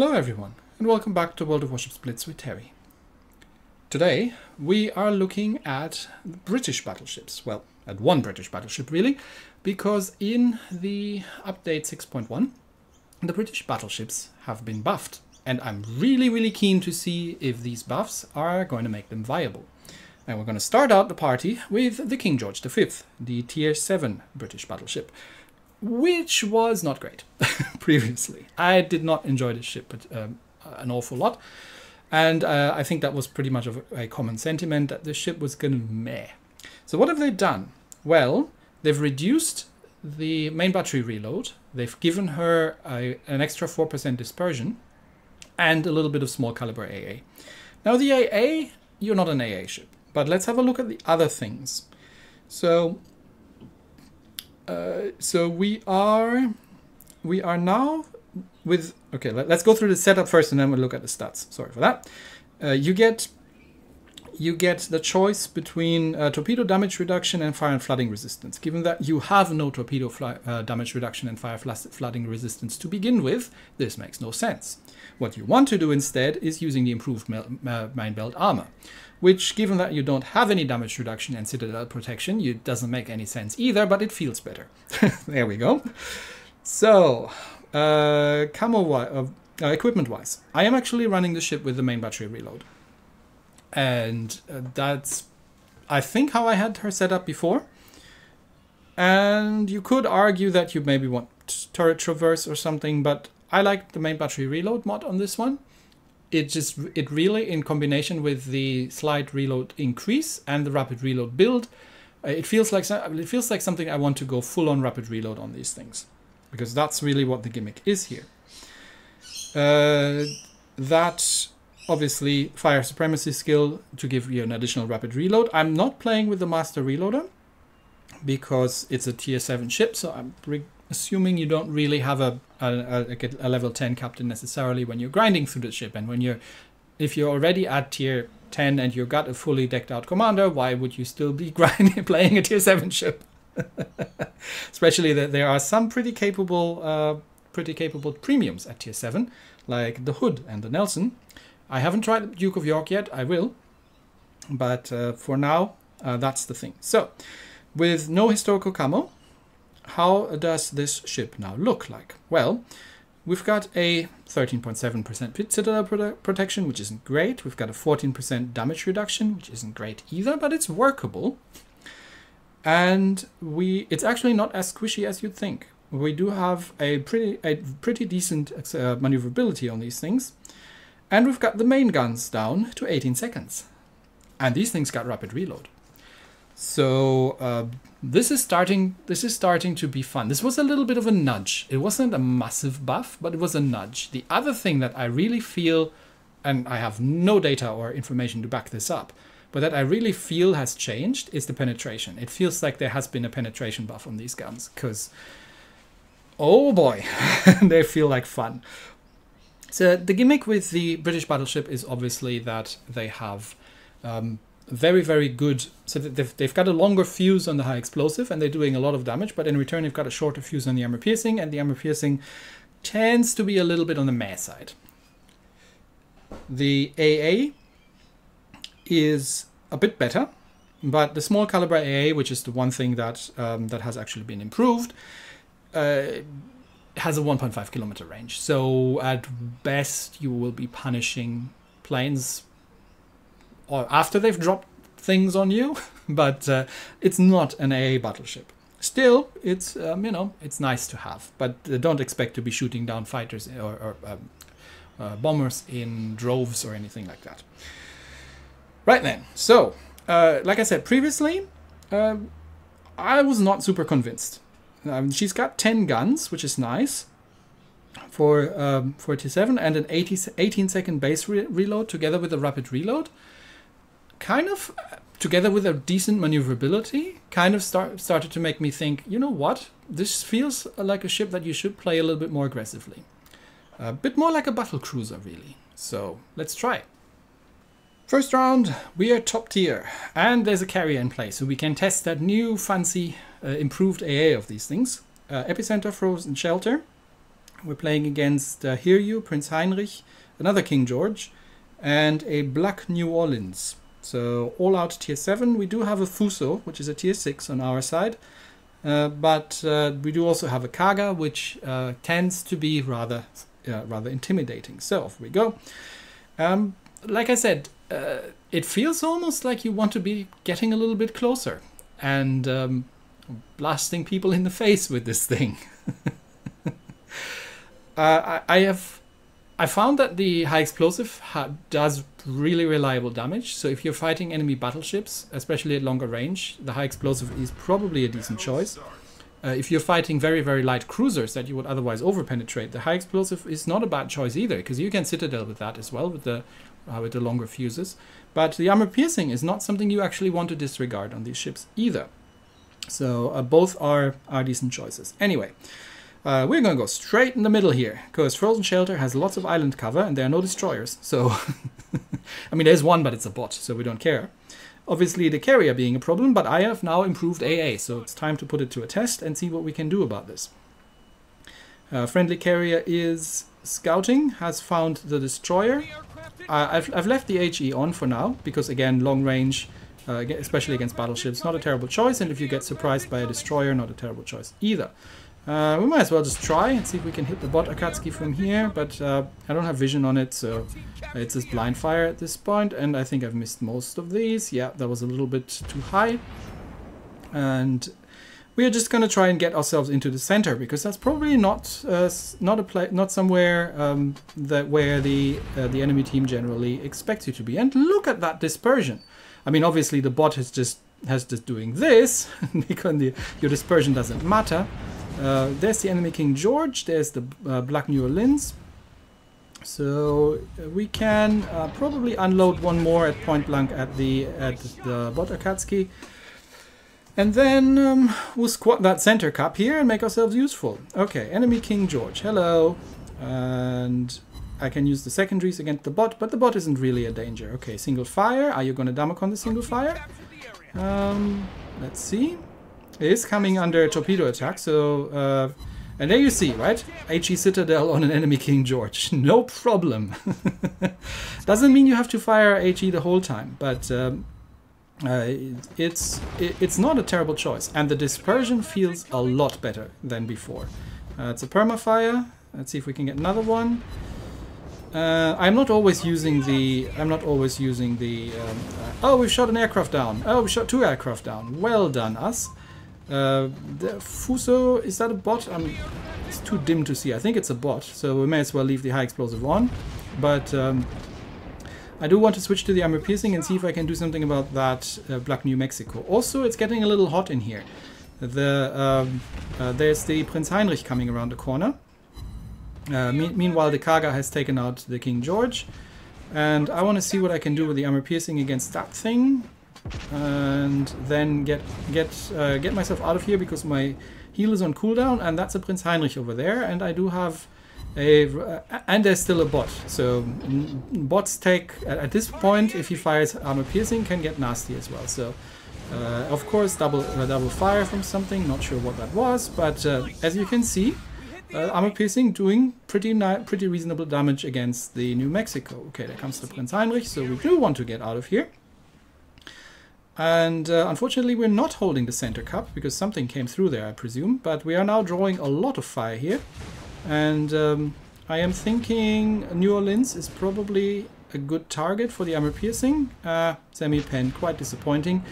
Hello everyone, and welcome back to World of Warships Blitz with Terry. Today, we are looking at British battleships. Well, at one British battleship really, because in the update 6.1, the British battleships have been buffed. And I'm really, really keen to see if these buffs are going to make them viable. And we're going to start out the party with the King George V, the tier 7 British battleship, which was not great previously. I did not enjoy this ship but, um, an awful lot. And uh, I think that was pretty much of a common sentiment that the ship was going to meh. So what have they done? Well, they've reduced the main battery reload. They've given her a, an extra 4% dispersion and a little bit of small caliber AA. Now the AA, you're not an AA ship, but let's have a look at the other things. So, uh, so we are, we are now with, okay, let, us go through the setup first and then we'll look at the stats. Sorry for that. Uh, you get you get the choice between uh, torpedo damage reduction and fire and flooding resistance. Given that you have no torpedo uh, damage reduction and fire flooding resistance to begin with, this makes no sense. What you want to do instead is using the improved main belt armor, which given that you don't have any damage reduction and citadel protection, it doesn't make any sense either, but it feels better. there we go. So, uh, camo uh, uh, equipment wise, I am actually running the ship with the main battery reload and uh, that's I think how I had her set up before. And you could argue that you maybe want turret traverse or something, but I like the main battery reload mod on this one. It just it really in combination with the slight reload increase and the rapid reload build, uh, it feels like it feels like something I want to go full on rapid reload on these things, because that's really what the gimmick is here. Uh, that obviously fire supremacy skill to give you an additional rapid reload. I'm not playing with the master reloader because it's a tier 7 ship, so I'm assuming you don't really have a, a, a, level 10 captain necessarily when you're grinding through the ship. And when you're, if you're already at tier 10 and you've got a fully decked out commander, why would you still be grinding playing a tier 7 ship? Especially that there are some pretty capable, uh, pretty capable premiums at tier 7, like the Hood and the Nelson, I haven't tried Duke of York yet. I will. But uh, for now, uh, that's the thing. So, with no historical camo, how does this ship now look like? Well, we've got a 13.7% pit citadel prote protection, which isn't great. We've got a 14% damage reduction, which isn't great either, but it's workable. And we it's actually not as squishy as you'd think. We do have a pretty a pretty decent uh, maneuverability on these things. And we've got the main guns down to 18 seconds. And these things got rapid reload. So uh, this is starting. This is starting to be fun. This was a little bit of a nudge. It wasn't a massive buff, but it was a nudge. The other thing that I really feel, and I have no data or information to back this up, but that I really feel has changed is the penetration. It feels like there has been a penetration buff on these guns because, oh boy, they feel like fun. So the gimmick with the British battleship is obviously that they have um, very, very good. So they've, they've got a longer fuse on the high explosive and they're doing a lot of damage, but in return, they've got a shorter fuse on the armor piercing, and the armor piercing tends to be a little bit on the mass side. The AA is a bit better, but the small caliber AA, which is the one thing that um, that has actually been improved, uh, has a 1.5 kilometer range. So at best, you will be punishing planes after they've dropped things on you, but uh, it's not an AA battleship. Still, it's um, you know it's nice to have, but uh, don't expect to be shooting down fighters or, or um, uh, bombers in droves or anything like that. Right then, so uh, like I said previously, um, I was not super convinced um, she's got 10 guns, which is nice for um, 47 and an 80, 18 second base re reload together with a rapid reload. Kind of together with a decent maneuverability, kind of start, started to make me think, you know what? This feels like a ship that you should play a little bit more aggressively. A bit more like a battle cruiser, really. So let's try. First round, we are top tier, and there's a carrier in place, so we can test that new fancy uh, improved AA of these things. Uh, epicenter frozen shelter. We're playing against uh, Hiryu, Prinz Heinrich, another King George, and a Black New Orleans. So all out tier 7. We do have a Fuso, which is a tier 6 on our side. Uh, but uh, we do also have a Kaga, which uh, tends to be rather uh, rather intimidating. So off we go. Um, like I said, uh, it feels almost like you want to be getting a little bit closer and um, blasting people in the face with this thing. I, I have I found that the high explosive does really reliable damage. So if you're fighting enemy battleships, especially at longer range, the high explosive is probably a decent choice. Uh, if you're fighting very, very light cruisers that you would otherwise overpenetrate, the high explosive is not a bad choice either, because you can citadel with that as well, with the uh, with the longer fuses. But the armor piercing is not something you actually want to disregard on these ships either. So uh, both are, are decent choices. Anyway, uh, we're going to go straight in the middle here, because Frozen Shelter has lots of island cover and there are no destroyers. So, I mean, there's one, but it's a bot, so we don't care. Obviously, the carrier being a problem, but I have now improved AA, so it's time to put it to a test and see what we can do about this. Uh, friendly carrier is scouting, has found the destroyer. Uh, I've, I've left the HE on for now, because again, long range, uh, especially against battleships, not a terrible choice, and if you get surprised by a destroyer, not a terrible choice either. Uh, we might as well just try and see if we can hit the bot Akatsuki from here, but uh, I don't have vision on it, so it's just blind fire at this point, and I think I've missed most of these. Yeah, that was a little bit too high. And we are just going to try and get ourselves into the center, because that's probably not uh, not a play, not somewhere um, that where the uh, the enemy team generally expects you to be. And look at that dispersion. I mean, obviously the bot is just has just doing this because the, your dispersion doesn't matter. Uh, there's the enemy King George, there's the uh, Black New Orleans. So uh, we can uh, probably unload one more at point blank at the at the Bot Akatsuki. And then um, we'll squat that center cup here and make ourselves useful. Okay, enemy King George, hello. And I can use the secondaries against the bot, but the bot isn't really a danger. Okay, single fire. Are you going to Damacon the single fire? Um, let's see is coming under torpedo attack. So, uh, and there you see, right? HE Citadel on an enemy King George. no problem. Doesn't mean you have to fire HE the whole time, but um, uh, it's it, it's not a terrible choice. And the dispersion feels a lot better than before. Uh, it's a permafire. Let's see if we can get another one. Uh, I'm not always using the. I'm not always using the. Um, uh, oh, we shot an aircraft down. Oh, we shot two aircraft down. Well done, us. Uh, the Fuso, is that a bot? Um, it's too dim to see. I think it's a bot, so we may as well leave the high explosive on. But um, I do want to switch to the armor piercing and see if I can do something about that uh, Black New Mexico. Also, it's getting a little hot in here. The um, uh, There's the Prinz Heinrich coming around the corner. Uh, me meanwhile, the Kaga has taken out the King George. And I want to see what I can do with the armor piercing against that thing and then get get uh, get myself out of here because my heal is on cooldown and that's a Prinz Heinrich over there and I do have a uh, and there's still a bot. So bots take at, this point if he fires armor piercing can get nasty as well. So uh, of course double double fire from something not sure what that was but uh, as you can see uh, armor piercing doing pretty pretty reasonable damage against the New Mexico. Okay there comes the Prinz Heinrich so we do want to get out of here and uh, unfortunately, we're not holding the center cup because something came through there, I presume. But we are now drawing a lot of fire here. And um, I am thinking New Orleans is probably a good target for the armor piercing. Uh, Semi-pen, quite disappointing.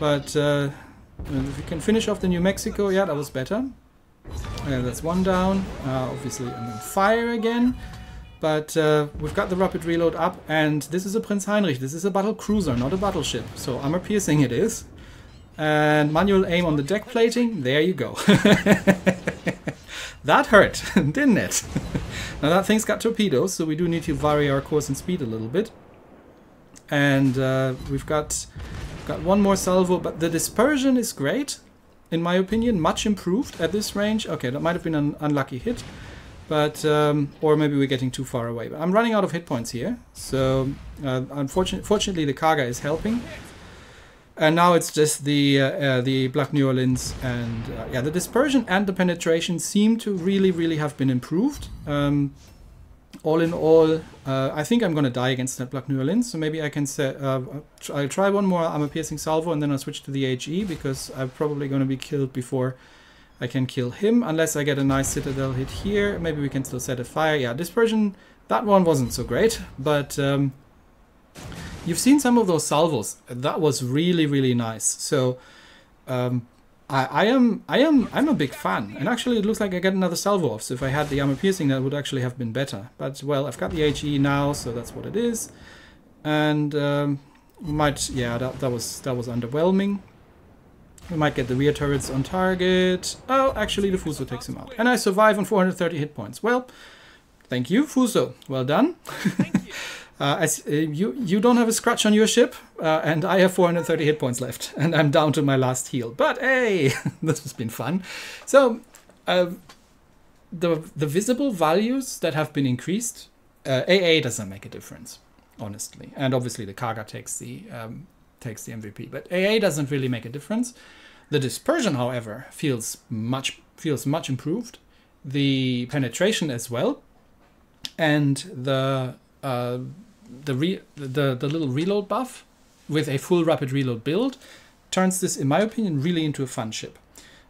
But uh, if we can finish off the New Mexico, yeah, that was better. Uh, that's one down. Uh, obviously, I'm on fire again. But uh, we've got the rapid reload up, and this is a Prinz Heinrich. This is a battle cruiser, not a battleship. So armor piercing it is. And manual aim on the deck plating. There you go. that hurt, didn't it? now that thing's got torpedoes, so we do need to vary our course and speed a little bit. And uh, we've got got one more salvo, but the dispersion is great, in my opinion, much improved at this range. Okay, that might have been an unlucky hit. But, um, or maybe we're getting too far away. But I'm running out of hit points here. So, uh, unfortunately, fortunately, the Kaga is helping. And now it's just the uh, uh, the Black New Orleans and uh, yeah, the dispersion and the penetration seem to really, really have been improved. Um, all in all, uh, I think I'm gonna die against that Black New Orleans, so maybe I can set. Uh, I'll try one more armor piercing salvo and then I'll switch to the HE because I'm probably gonna be killed before I can kill him, unless I get a nice citadel hit here. Maybe we can still set a fire. Yeah, dispersion. That one wasn't so great, but. Um, You've seen some of those salvos. That was really, really nice. So um, I, I am I am I'm a big fan. And actually it looks like I get another salvo off. So if I had the armor piercing that would actually have been better. But well I've got the HE now, so that's what it is. And um, might yeah that, that was that was underwhelming. We might get the rear turrets on target. Oh, actually the Fuso takes him out. And I survive on 430 hit points. Well, thank you, Fuso. Well done. Uh, as uh, you you don't have a scratch on your ship, uh, and I have 430 hit points left, and I'm down to my last heal. But hey, this has been fun. So uh, the the visible values that have been increased, AA uh, doesn't make a difference, honestly. And obviously the Kaga takes the um, takes the MVP, but AA doesn't really make a difference. The dispersion, however, feels much feels much improved. The penetration as well, and the uh, the, re- the, the little reload buff with a full rapid reload build turns this, in my opinion, really into a fun ship.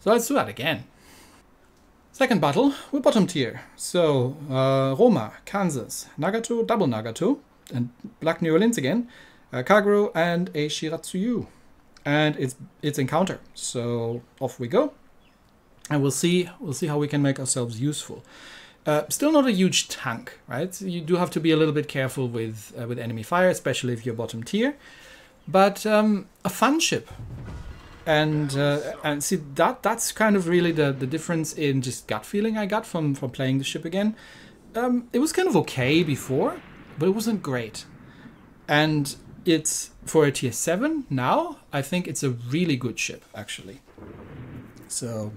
So let's do that again. Second battle, we're bottom tier. So uh, Roma, Kansas, Nagato, double Nagato, and Black New Orleans again, uh, Kagero, and a Shiratsuyu. And it's it's encounter. So off we go, and we'll see we'll see how we can make ourselves useful. Uh, still not a huge tank, right? You do have to be a little bit careful with uh, with enemy fire, especially if you're bottom tier. But um, a fun ship, and uh, and see that that's kind of really the the difference in just gut feeling I got from from playing the ship again. Um, it was kind of okay before, but it wasn't great, and it's for a tier seven now. I think it's a really good ship actually. So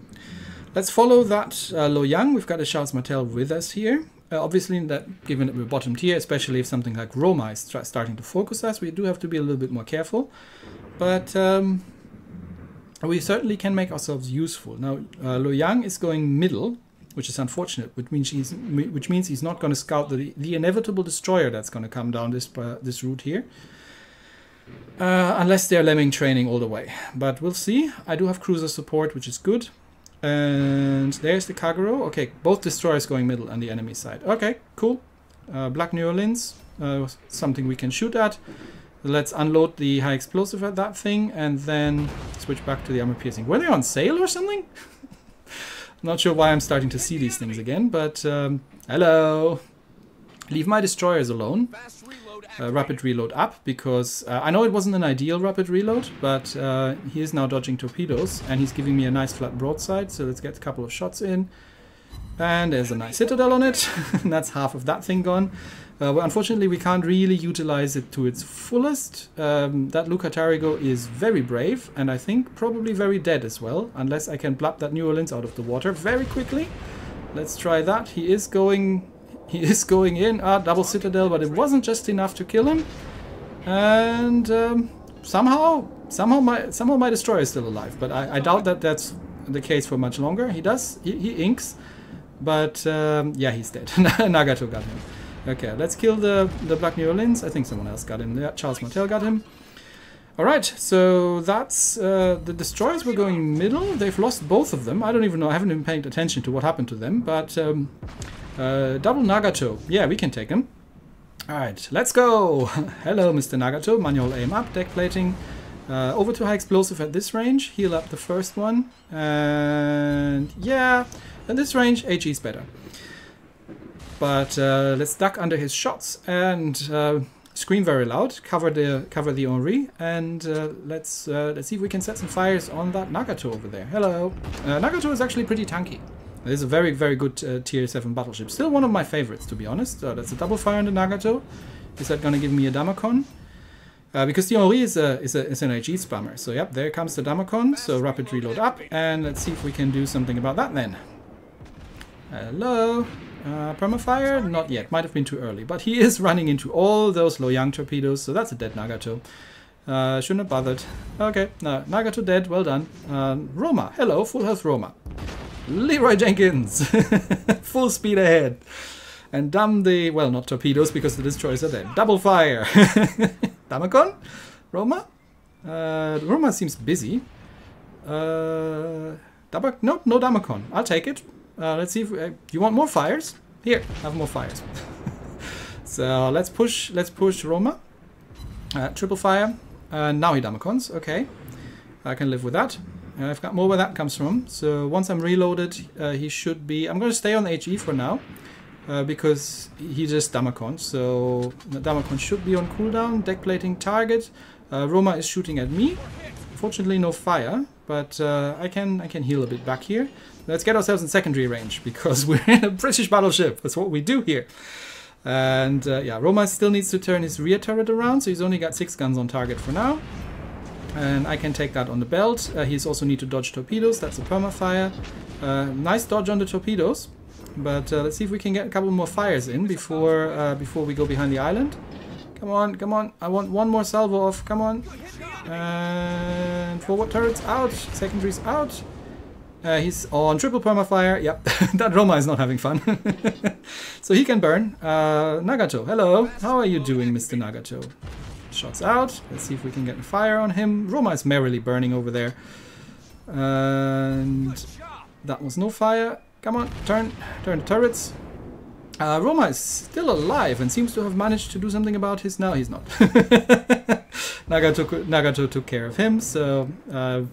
Let's follow that uh, Loyang. We've got a Charles Martel with us here. Uh, obviously, that given that we're bottom tier, especially if something like Roma is starting to focus us, we do have to be a little bit more careful. But um, we certainly can make ourselves useful. Now, uh, Loyang is going middle, which is unfortunate, which means he's which means he's not going to scout the the inevitable destroyer that's going to come down this uh, this route here. Uh, unless they're lemming training all the way. But we'll see. I do have cruiser support, which is good. And there's the Kagero. Okay, both destroyers going middle on the enemy side. Okay, cool. Uh, Black New Orleans, uh, something we can shoot at. Let's unload the high explosive at that thing and then switch back to the armor piercing. Were they on sale or something? Not sure why I'm starting to see these things again, but um, hello. Leave my destroyers alone uh, rapid reload up because uh, I know it wasn't an ideal rapid reload, but uh, he is now dodging torpedoes and he's giving me a nice flat broadside. So let's get a couple of shots in. And there's a nice citadel on it. and that's half of that thing gone. Uh, well, unfortunately, we can't really utilize it to its fullest. Um, that Luca Tarigo is very brave and I think probably very dead as well, unless I can blap that New Orleans out of the water very quickly. Let's try that. He is going he is going in. Ah, double citadel, but it wasn't just enough to kill him. And um, somehow, somehow my somehow my destroyer is still alive. But I, I doubt that that's the case for much longer. He does. He, he inks. But um, yeah, he's dead. Nagato got him. Okay, let's kill the, the Black New Orleans. I think someone else got him. Charles Martel got him. Alright, so that's... Uh, the destroyers were going middle. They've lost both of them. I don't even know. I haven't been paying attention to what happened to them. But um, uh, double Nagato. Yeah, we can take him. Alright, let's go! Hello, Mr. Nagato. Manual aim up, deck plating. Uh, over to high explosive at this range. Heal up the first one. And yeah, at this range, HE is better. But uh, let's duck under his shots and uh, scream very loud. Cover the cover the Henri, and uh, let's uh, let's see if we can set some fires on that Nagato over there. Hello. Uh, Nagato is actually pretty tanky. It's a very, very good uh, tier 7 battleship. Still one of my favorites, to be honest. Uh, that's a double fire on the Nagato. Is that going to give me a Damakon? Uh, because the Henri is, a, is, a, is an HE spammer. So yep, there comes the Damakon. So rapid reload up. And let's see if we can do something about that then. Hello? Uh, permafire? Not yet. Might have been too early. But he is running into all those Loyang torpedoes. So that's a dead Nagato. Uh, shouldn't have bothered. Okay, no, Nagato dead, well done. Uh, Roma, hello, full health Roma. Leroy Jenkins, full speed ahead. And damn the, well, not torpedoes because the destroyers are dead. Double fire. Damacon? Roma? Uh, Roma seems busy. Uh, Dabak? No, no Damacon. I'll take it. Uh, let's see if uh, you want more fires. Here, have more fires. so let's push. Let's push Roma. Uh, triple fire. Uh, now he Damacons. Okay, I can live with that. Uh, I've got more where that comes from. So once I'm reloaded, uh, he should be. I'm going to stay on HE for now. Uh, because he just Damacon, so Damacon should be on cooldown. Deck plating target. Roma is shooting at me. Fortunately, no fire, but uh, I can I can heal a bit back here. Let's get ourselves in secondary range because we're in a British battleship. That's what we do here. And uh, yeah, Roma still needs to turn his rear turret around, so he's only got six guns on target for now. And I can take that on the belt. Uh, he's also need to dodge torpedoes. That's a perma fire. Uh, nice dodge on the torpedoes. But uh, let's see if we can get a couple more fires in before uh, before we go behind the island. Come on, come on. I want one more salvo off. Come on. And forward turrets out. Secondaries out. Uh, he's on triple permafire. Yep, that Roma is not having fun. so he can burn. Uh, Nagato, hello. How are you doing, Mr. Nagato? Shots out. Let's see if we can get a fire on him. Roma is merrily burning over there. And that was no fire. Come on, turn, turn the turrets. Uh, Roma is still alive and seems to have managed to do something about his... No, he's not. Nagato, Nagato took care of him, so uh,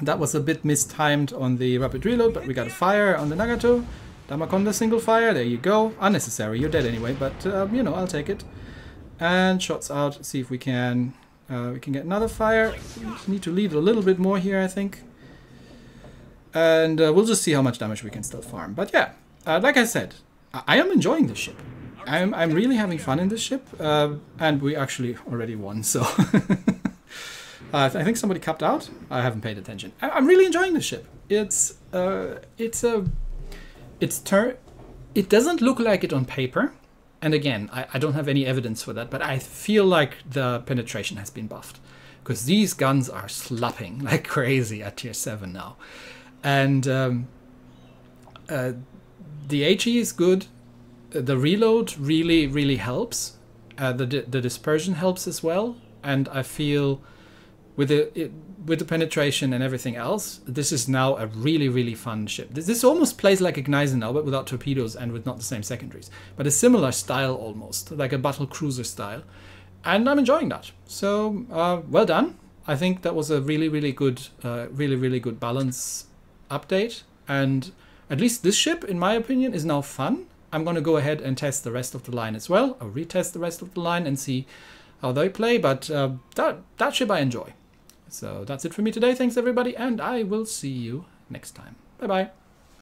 that was a bit mistimed on the rapid reload, but we got a fire on the Nagato. Damakonda single fire, there you go. Unnecessary, you're dead anyway, but um, you know, I'll take it. And shots out, see if we can uh, we can get another fire. We need to lead a little bit more here, I think. And uh, we'll just see how much damage we can still farm. But yeah, uh, like I said, I, I am enjoying this ship. I'm, I'm really having fun in this ship. Uh, and we actually already won, so... Uh, I think somebody capped out. I haven't paid attention. I, am really enjoying the ship. It's uh, it's a it's tur. It doesn't look like it on paper, and again, I, I don't have any evidence for that. But I feel like the penetration has been buffed because these guns are slapping like crazy at tier seven now, and um, uh, the HE is good. The reload really really helps. Uh, the the dispersion helps as well, and I feel with the it, with the penetration and everything else, this is now a really really fun ship. This, this almost plays like a Gneisenau, but without torpedoes and with not the same secondaries, but a similar style almost, like a battle cruiser style, and I'm enjoying that. So uh, well done. I think that was a really really good, uh, really really good balance update, and at least this ship, in my opinion, is now fun. I'm going to go ahead and test the rest of the line as well, or retest the rest of the line and see how they play. But uh, that that ship I enjoy. So that's it for me today. Thanks everybody, and I will see you next time. Bye bye.